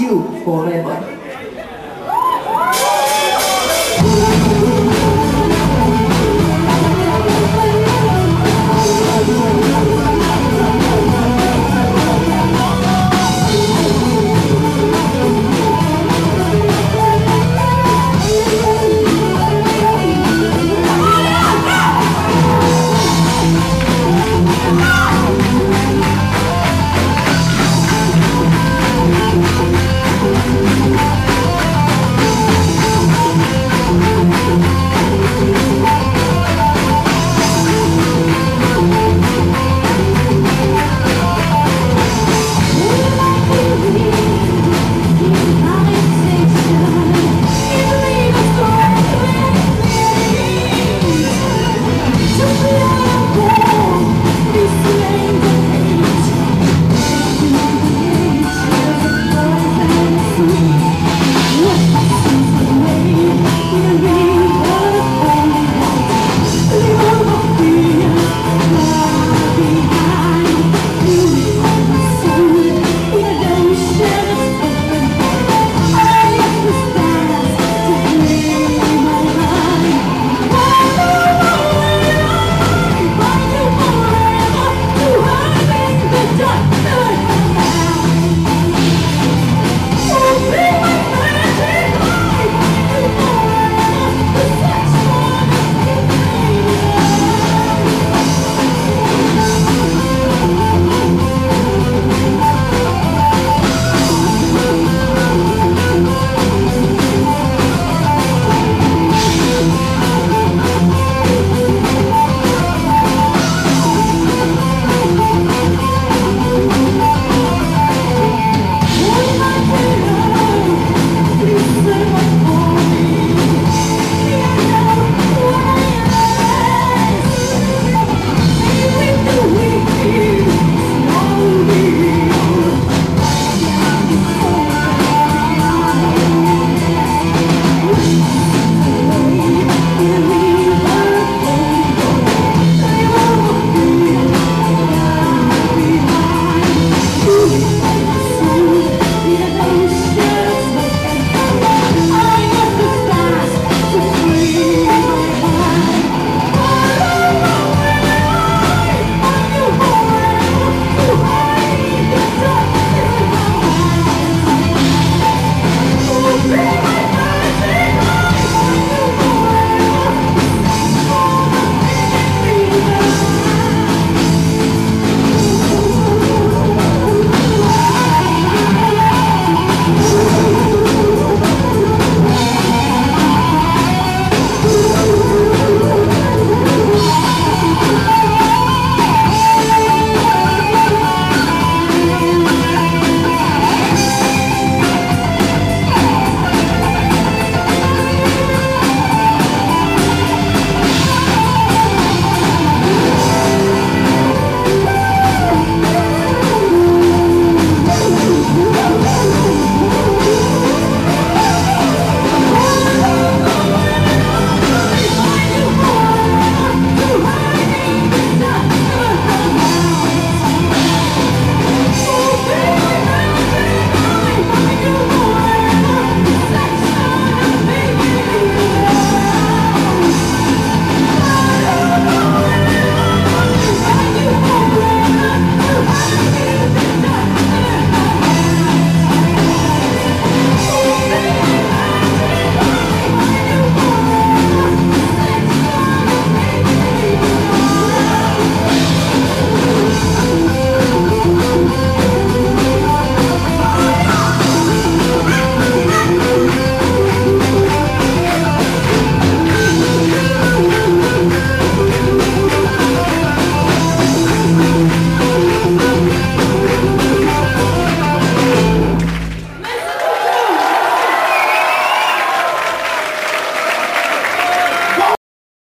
you forever.